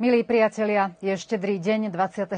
Milí priatelia, je štedrý deň 24.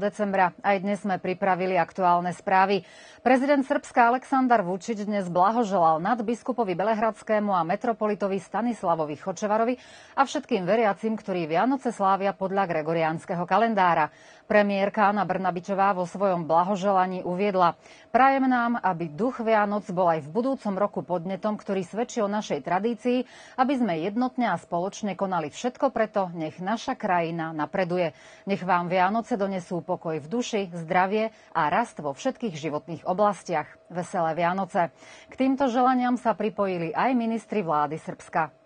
decembra. Aj dnes sme pripravili aktuálne správy. Prezident Srbska Aleksandar Vučić dnes blahoželal nadbiskupovi Belehradskému a metropolitovi Stanislavovi Chočevarovi a všetkým veriacim, ktorí Vianoce slávia podľa gregoriánskeho kalendára. Premiérka Anna Brnabičová vo svojom blahoželaní uviedla Prajem nám, aby duch Vianoc bol aj v budúcom roku podnetom, ktorý svedčí o našej tradícii, aby sme jednotne a spoločne konali všetko preto, nech naša krajina napreduje. Nech vám Vianoce donesú pokoj v duši, zdravie a rast vo všetkých životných oblastiach. Veselé Vianoce. K týmto želaniam sa pripojili aj ministri vlády Srbska.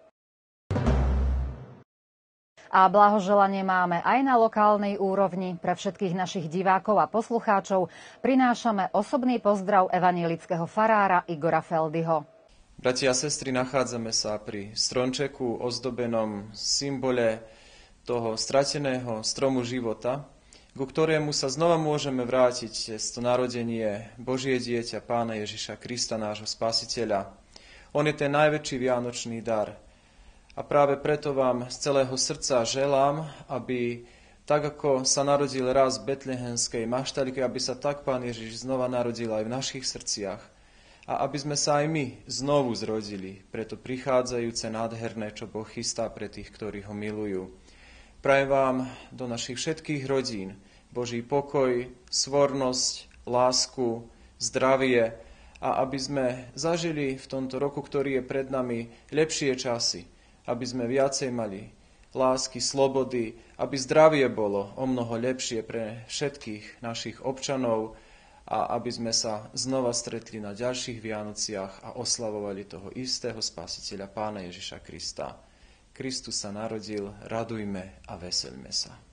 A blahoželanie máme aj na lokálnej úrovni. Pre všetkých našich divákov a poslucháčov prinášame osobný pozdrav evanielického farára Igora Feldyho. Bratia a sestry, nachádzame sa pri strončeku ozdobenom symbole toho strateného stromu života, ku ktorému sa znova môžeme vrátiť cez to narodenie Božie dieťa, Pána Ježiša Krista, nášho Spasiteľa. On je ten najväčší vianočný dar – a práve preto vám z celého srdca želám, aby tak ako sa narodil raz v Betlehenskej maštalike, aby sa tak Pán Ježiš znova narodil aj v našich srdciach. A aby sme sa aj my znovu zrodili, preto prichádzajúce nádherné, čo Boh chystá pre tých, ktorí ho milujú. Prajem vám do našich všetkých rodín Boží pokoj, svornosť, lásku, zdravie a aby sme zažili v tomto roku, ktorý je pred nami, lepšie časy, aby sme viacej mali lásky, slobody, aby zdravie bolo o mnoho lepšie pre všetkých našich občanov a aby sme sa znova stretli na ďalších Vianociach a oslavovali toho istého spasiteľa Pána Ježiša Krista. Kristus sa narodil, radujme a veselme sa.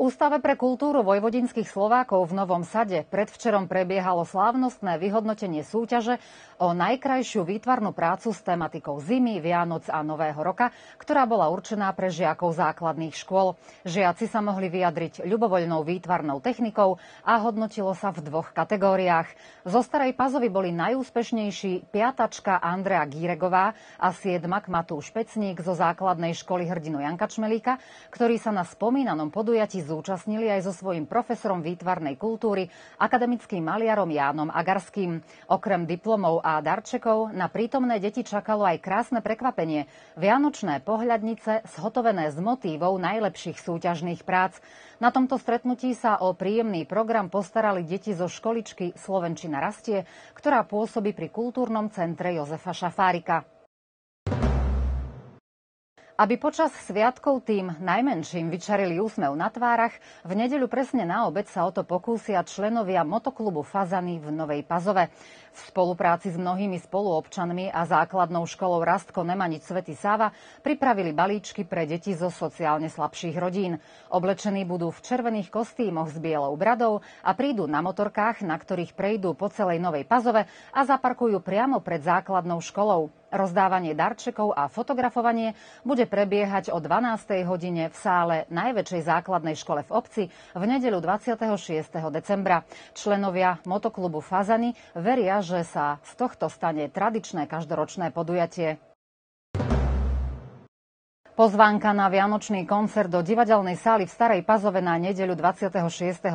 Ústave pre kultúru vojvodinských Slovákov v Novom Sade predvčerom prebiehalo slávnostné vyhodnotenie súťaže o najkrajšiu výtvarnú prácu s tematikou zimy, Vianoc a Nového roka, ktorá bola určená pre žiakov základných škôl. Žiaci sa mohli vyjadriť ľubovoľnou výtvarnou technikou a hodnotilo sa v dvoch kategóriách. Zo Starej Pazovy boli najúspešnejší piatačka Andrea Gíregová a siedmak Matúš Pecník zo základnej školy hrdinu Janka Čmelíka, ktorý sa na spomínanom podujatí zúčastnili aj so svojím profesorom výtvarnej kultúry, akademickým maliarom Jánom Agarským. Okrem diplomov a darčekov na prítomné deti čakalo aj krásne prekvapenie. Vianočné pohľadnice zhotovené z motívov najlepších súťažných prác. Na tomto stretnutí sa o príjemný program postarali deti zo školičky Slovenčina rastie, ktorá pôsobí pri kultúrnom centre Jozefa Šafárika. Aby počas sviatkov tým najmenším vyčarili úsmev na tvárach, v nedeľu presne na obed sa o to pokúsia členovia motoklubu Fazany v Novej Pazove. V spolupráci s mnohými spoluobčanmi a základnou školou Rastko Nemanič Svety Sáva pripravili balíčky pre deti zo sociálne slabších rodín. Oblečení budú v červených kostýmoch s bielou bradou a prídu na motorkách, na ktorých prejdú po celej Novej Pazove a zaparkujú priamo pred základnou školou. Rozdávanie darčekov a fotografovanie bude prebiehať o 12. hodine v sále najväčšej základnej škole v obci v nedeľu 26. decembra. Členovia motoklubu Fazany veria, že sa z tohto stane tradičné každoročné podujatie. Pozvánka na Vianočný koncert do divadelnej sály v Starej Pazove na nedeľu 26.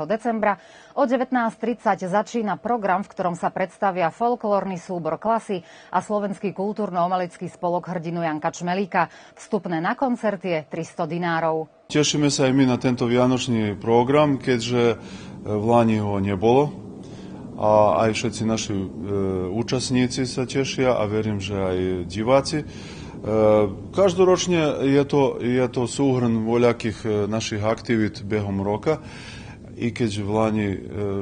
decembra. O 19.30 začína program, v ktorom sa predstavia folklórny súbor klasy a slovenský kultúrno-omelecký spolok hrdinu Janka Čmelíka. Vstupné na koncert je 300 dinárov. Tešíme sa aj my na tento vianočný program, keďže v Lani ho nebolo, a aj všetci naši e, účastníci sa tešia a verím, že aj diváci. Každoročne je to, je to súhrn voľakých našich aktivít behom roka, i keď v Lani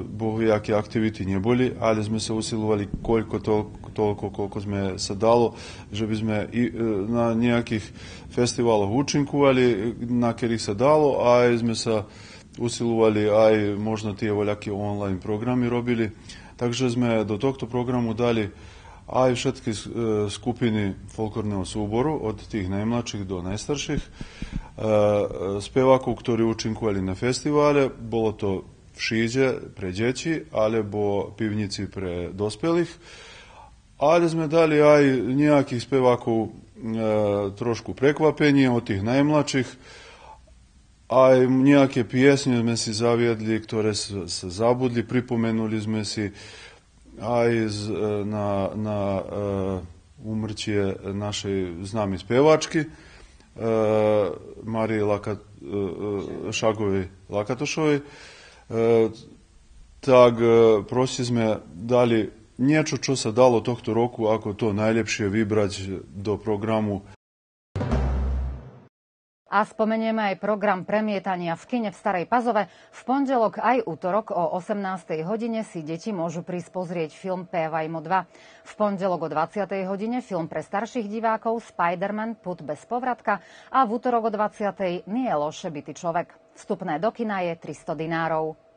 bohujaké aktivity neboli, ale sme sa usilovali koľko toľko, toľko, koľko sme sa dalo, že by sme i na nejakých festivaloch účinkovali, na ktorých sa dalo, a sme sa usilovali aj možno tie voľaké online programy robili. Takže sme do tohto programu dali aj všetky skupiny folklorného súboru, od tých najmladších do najstarších, spevákov, ktorí účinkovali na festivale. Bolo to šíde pre deti alebo pivnici pre dospelých. ali sme dali aj nejakých spevákov e, trošku prekvapenie od tých najmladších, aj nejaké piesne sme si zaviedli, ktoré sa zabudli, pripomenuli sme si a iz, e, na, na e, umrće naše znami spevački e, Marije Lakat, Šagovi Lakatošovi. Tak, prosi da li nječo čo se dalo tohto roku ako to najljepše vibrać do programu a spomenieme aj program premietania v kine v Starej Pazove. V pondelok aj útorok o 18. hodine si deti môžu prísť pozrieť film Pévajmo 2. V pondelok o 20. hodine film pre starších divákov Spider-Man Put bez povratka a v útorok o 20. Nie je loše bytý človek. Vstupné do kina je 300 dinárov.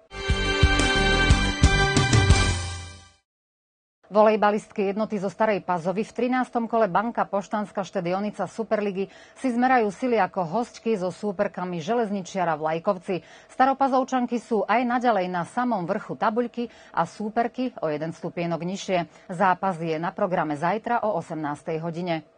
Volejbalistky jednoty zo Starej Pazovy v 13. kole Banka Poštanská štedionica Superligy si zmerajú sily ako hostky so súperkami Železničiara v Lajkovci. Staropazovčanky sú aj naďalej na samom vrchu tabuľky a súperky o jeden stupienok nižšie. Zápas je na programe zajtra o 18. hodine.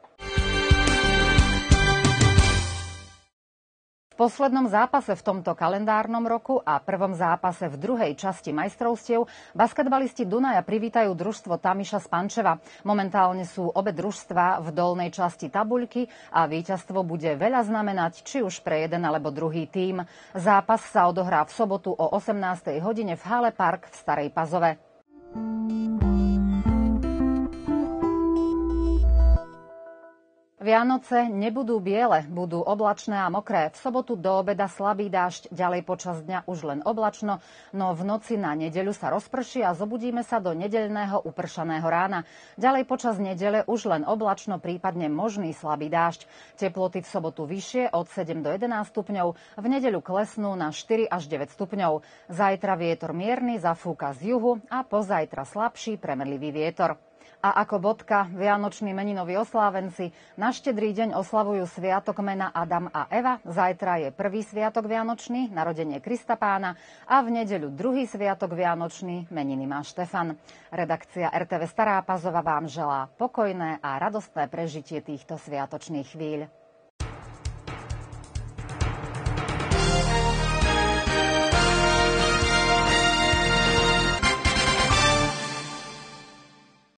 Poslednom zápase v tomto kalendárnom roku a prvom zápase v druhej časti majstrovstiev basketbalisti Dunaja privítajú družstvo Tamiša z. Momentálne sú obe družstva v dolnej časti tabuľky a víťazstvo bude veľa znamenať či už pre jeden alebo druhý tím. Zápas sa odohrá v sobotu o 18. hodine v Hale Park v Starej Pazove. Vianoce nebudú biele, budú oblačné a mokré. V sobotu do obeda slabý dážď, ďalej počas dňa už len oblačno, no v noci na nedeľu sa rozprší a zobudíme sa do nedeľného upršaného rána. Ďalej počas nedele už len oblačno, prípadne možný slabý dážď. Teploty v sobotu vyššie od 7 do 11 stupňov, v nedeľu klesnú na 4 až 9 stupňov. Zajtra vietor mierny zafúka z juhu a pozajtra slabší premrlivý vietor. A ako bodka, vianoční meninoví oslávenci na štedrý deň oslavujú sviatok mena Adam a Eva. Zajtra je prvý sviatok vianočný, narodenie Krista pána a v nedeľu druhý sviatok vianočný, meniny má Štefan. Redakcia RTV Stará Pazova vám želá pokojné a radostné prežitie týchto sviatočných chvíľ.